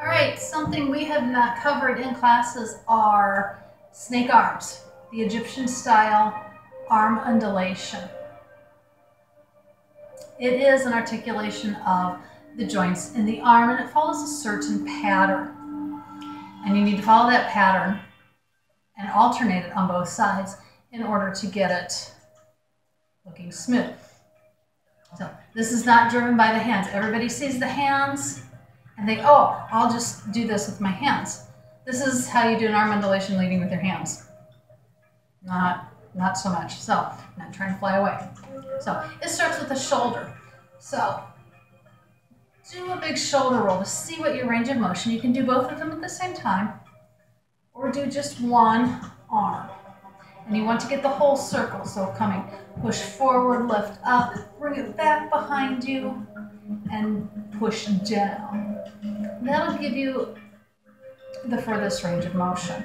All right, something we have not covered in classes are snake arms, the Egyptian style arm undulation. It is an articulation of the joints in the arm and it follows a certain pattern. And you need to follow that pattern and alternate it on both sides in order to get it looking smooth. So this is not driven by the hands. Everybody sees the hands and they, oh, I'll just do this with my hands. This is how you do an arm undulation leading with your hands. Not, not so much. So, I'm not trying to fly away. So, it starts with the shoulder. So, do a big shoulder roll to see what your range of motion. You can do both of them at the same time or do just one arm. And you want to get the whole circle. So coming, push forward, lift up, bring it back behind you, and push down. That'll give you the furthest range of motion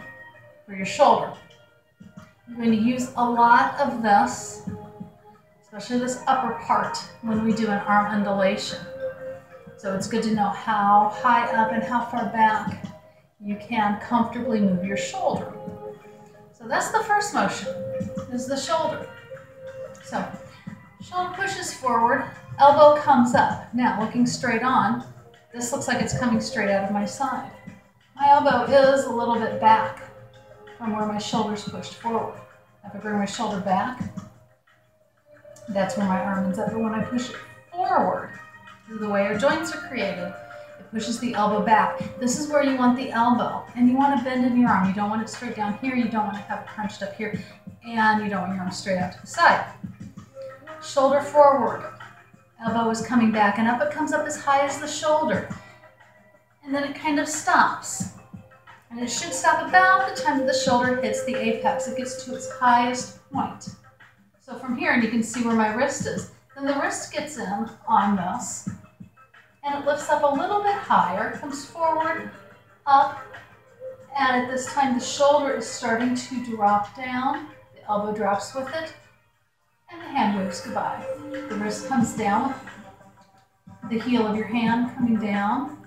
for your shoulder. You're going to use a lot of this, especially this upper part, when we do an arm undulation. So it's good to know how high up and how far back you can comfortably move your shoulder. So that's the first motion, is the shoulder. So shoulder pushes forward, elbow comes up. Now looking straight on, this looks like it's coming straight out of my side. My elbow is a little bit back from where my shoulder's pushed forward. If I bring my shoulder back, that's where my arm ends up. But when I push it forward, the way our joints are created. It pushes the elbow back. This is where you want the elbow. And you want to bend in your arm. You don't want it straight down here. You don't want to have it crunched up here. And you don't want your arm straight out to the side. Shoulder forward. Elbow is coming back and up. It comes up as high as the shoulder. And then it kind of stops. And it should stop about the time that the shoulder hits the apex. It gets to its highest point. So from here, and you can see where my wrist is. Then the wrist gets in on this, and it lifts up a little bit higher, comes forward, up, and at this time the shoulder is starting to drop down. The elbow drops with it, and the hand waves goodbye. The wrist comes down, the heel of your hand coming down,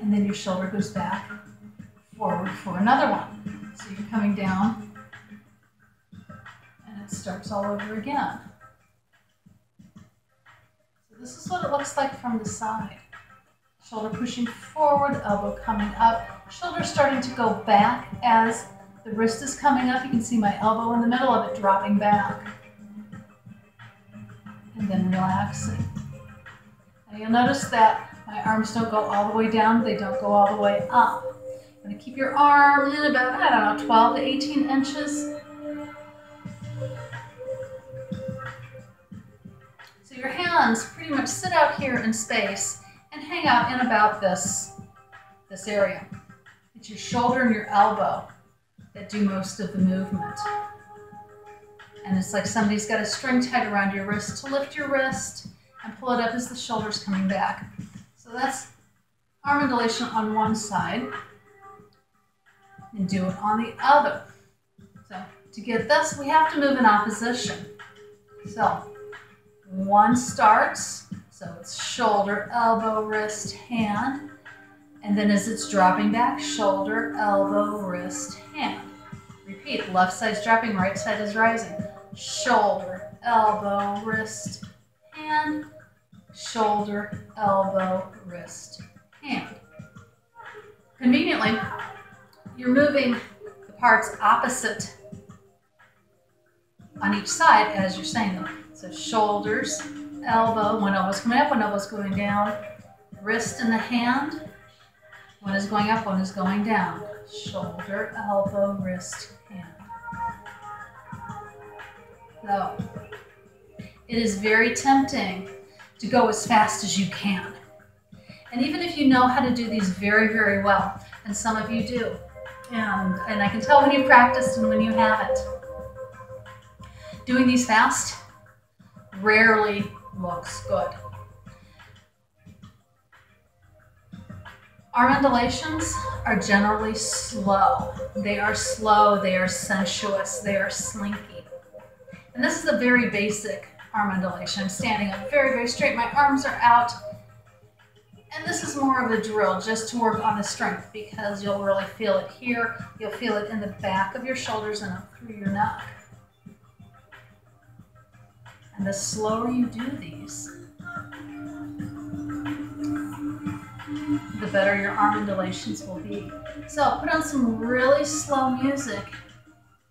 and then your shoulder goes back forward for another one. So you're coming down, and it starts all over again. So this is what it looks like from the side. Shoulder pushing forward, elbow coming up, shoulder starting to go back as the wrist is coming up. You can see my elbow in the middle of it dropping back. And then relaxing. And you'll notice that my arms don't go all the way down, they don't go all the way up. I'm going to keep your arm in about, I don't know, 12 to 18 inches. So your hands pretty much sit out here in space and hang out in about this, this area. It's your shoulder and your elbow that do most of the movement. And it's like somebody's got a string tied around your wrist to lift your wrist and pull it up as the shoulder's coming back. So that's arm undulation on one side and do it on the other. So to get this, we have to move in opposition. So one starts, so it's shoulder, elbow, wrist, hand. And then as it's dropping back, shoulder, elbow, wrist. Repeat, left side's dropping, right side is rising. Shoulder, elbow, wrist, hand, shoulder, elbow, wrist, hand. Conveniently, you're moving the parts opposite on each side as you're saying them. So shoulders, elbow, one elbow's coming up, one elbow's going down. Wrist and the hand, one is going up, one is going down. Shoulder, elbow, wrist, hand. So, it is very tempting to go as fast as you can. And even if you know how to do these very, very well, and some of you do, and, and I can tell when you've practiced and when you haven't, doing these fast rarely looks good. Our undulations are generally slow. They are slow, they are sensuous, they are slinky. And this is a very basic arm undulation. I'm standing up very, very straight. My arms are out. And this is more of a drill just to work on the strength because you'll really feel it here. You'll feel it in the back of your shoulders and up through your neck. And the slower you do these, the better your arm undulations will be. So put on some really slow music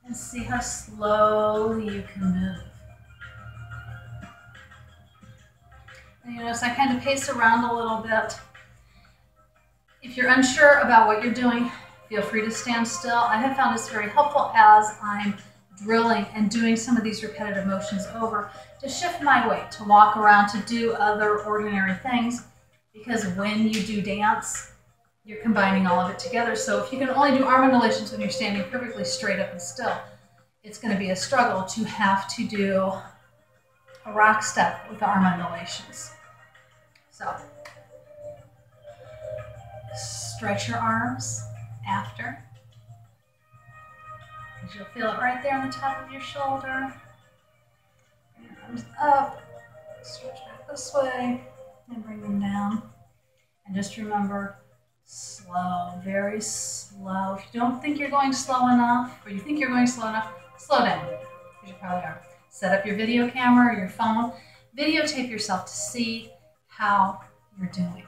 and see how slowly you can move. And you notice I kind of pace around a little bit. If you're unsure about what you're doing, feel free to stand still. I have found this very helpful as I'm drilling and doing some of these repetitive motions over to shift my weight, to walk around, to do other ordinary things. Because when you do dance, you're combining all of it together. So if you can only do arm undulations when you're standing perfectly straight up and still, it's going to be a struggle to have to do a rock step with arm undulations. So stretch your arms after. You'll feel it right there on the top of your shoulder. Arms up, stretch back this way, and bring them down. And just remember, slow, very slow. If you don't think you're going slow enough, or you think you're going slow enough, slow down, because you probably are. Set up your video camera or your phone. Videotape yourself to see how you're doing.